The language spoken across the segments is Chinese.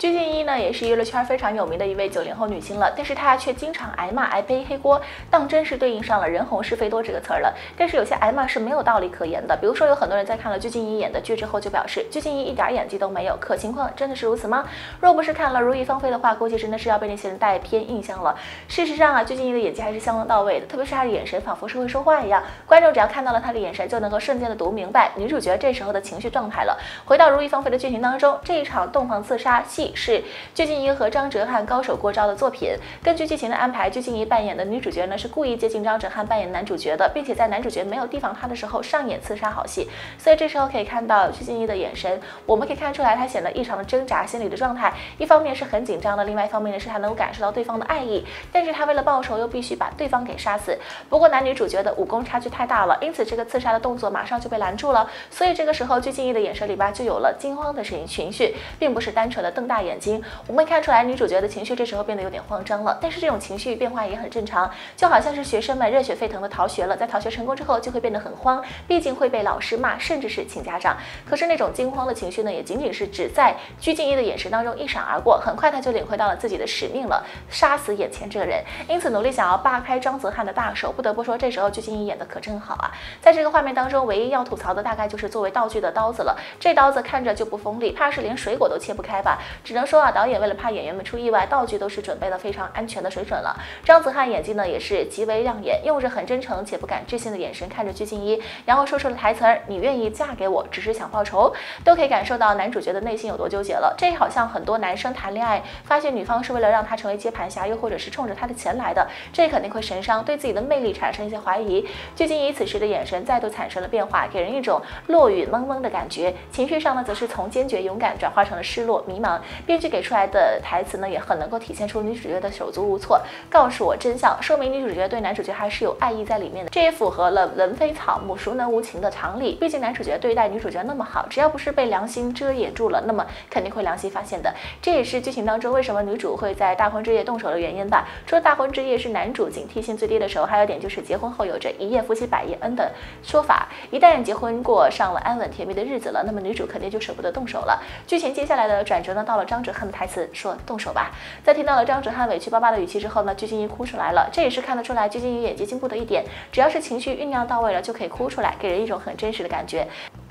鞠婧祎呢，也是娱乐圈非常有名的一位九零后女星了，但是她却经常挨骂、挨背黑锅，当真是对应上了“人红是非多”这个词儿了。但是有些挨骂是没有道理可言的，比如说有很多人在看了鞠婧祎演的剧之后，就表示鞠婧祎一点演技都没有，可情况真的是如此吗？若不是看了《如懿芳菲》的话，估计真的是要被那些人带偏印象了。事实上啊，鞠婧祎的演技还是相当到位的，特别是她的眼神，仿佛是会说话一样，观众只要看到了她的眼神，就能够瞬间的读明白女主角这时候的情绪状态了。回到《如懿芳菲》的剧情当中，这一场洞房刺杀戏是鞠。婧祎和张哲瀚高手过招的作品。根据剧情的安排，鞠婧祎扮演的女主角呢是故意接近张哲瀚扮演男主角的，并且在男主角没有提防她的时候上演刺杀好戏。所以这时候可以看到鞠婧祎的眼神，我们可以看出来她显得异常的挣扎，心理的状态一方面是很紧张的，另外一方面呢是她能够感受到对方的爱意，但是她为了报仇又必须把对方给杀死。不过男女主角的武功差距太大了，因此这个刺杀的动作马上就被拦住了。所以这个时候鞠婧祎的眼神里边就有了惊慌的情情绪，并不是单纯的瞪大眼睛。我们。会看出来女主角的情绪这时候变得有点慌张了，但是这种情绪变化也很正常，就好像是学生们热血沸腾的逃学了，在逃学成功之后就会变得很慌，毕竟会被老师骂，甚至是请家长。可是那种惊慌的情绪呢，也仅仅是只在鞠婧祎的眼神当中一闪而过，很快他就领会到了自己的使命了，杀死眼前这个人，因此努力想要扒开张泽汉的大手。不得不说，这时候鞠婧祎演的可真好啊！在这个画面当中，唯一要吐槽的大概就是作为道具的刀子了，这刀子看着就不锋利，怕是连水果都切不开吧？只能说啊，导演为了怕演员们出意外，道具都是准备的非常安全的水准了。张子瀚演技呢也是极为亮眼，用着很真诚且不敢置信的眼神看着鞠婧祎，然后说出了台词儿：“你愿意嫁给我，只是想报仇。”都可以感受到男主角的内心有多纠结了。这好像很多男生谈恋爱，发现女方是为了让他成为接盘侠，又或者是冲着他的钱来的，这肯定会神伤，对自己的魅力产生一些怀疑。鞠婧祎此时的眼神再度产生了变化，给人一种落雨蒙蒙的感觉。情绪上呢，则是从坚决勇敢转化成了失落迷茫。编剧给出来的台。词呢也很能够体现出女主角的手足无措，告诉我真相，说明女主角对男主角还是有爱意在里面的，这也符合了人非草木，孰能无情的常理。毕竟男主角对待女主角那么好，只要不是被良心遮掩住了，那么肯定会良心发现的。这也是剧情当中为什么女主会在大婚之夜动手的原因吧。除了大婚之夜是男主警惕性最低的时候，还有点就是结婚后有着一夜夫妻百夜恩的说法，一旦结婚过上了安稳甜蜜的日子了，那么女主肯定就舍不得动手了。剧情接下来的转折呢，到了张哲瀚的台词说。动手吧！在听到了张哲瀚委屈巴巴的语气之后呢，鞠婧祎哭出来了。这也是看得出来鞠婧祎演技进步的一点。只要是情绪酝酿到位了，就可以哭出来，给人一种很真实的感觉。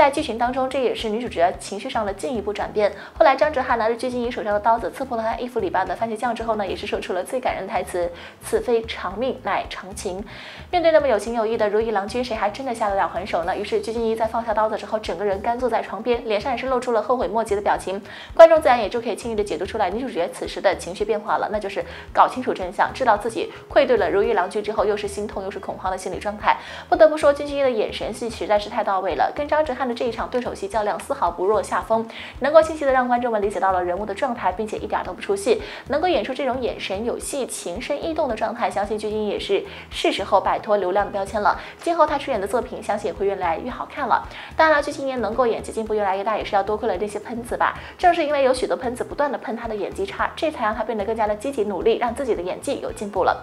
在剧情当中，这也是女主角情绪上的进一步转变。后来，张哲瀚拿着鞠婧祎手上的刀子刺破了她衣服里边的番茄酱之后呢，也是说出了最感人的台词：“此非长命，乃长情。”面对那么有情有义的如意郎君，谁还真的下得了狠手呢？于是，鞠婧祎在放下刀子之后，整个人干坐在床边，脸上也是露出了后悔莫及的表情。观众自然也就可以轻易的解读出来女主角此时的情绪变化了，那就是搞清楚真相，知道自己愧对了如意郎君之后，又是心痛又是恐慌的心理状态。不得不说，鞠婧祎的眼神戏实在是太到位了，跟张哲瀚这一场对手戏较量丝毫不落下风，能够清晰的让观众们理解到了人物的状态，并且一点都不出戏，能够演出这种眼神有戏、情深意动的状态，相信鞠婧祎也是是时候摆脱流量的标签。了，今后他出演的作品，相信也会越来越好看了。当然了，鞠婧祎能够演技进步越来越大，也是要多亏了这些喷子吧。正是因为有许多喷子不断的喷他的演技差，这才让他变得更加的积极努力，让自己的演技有进步了。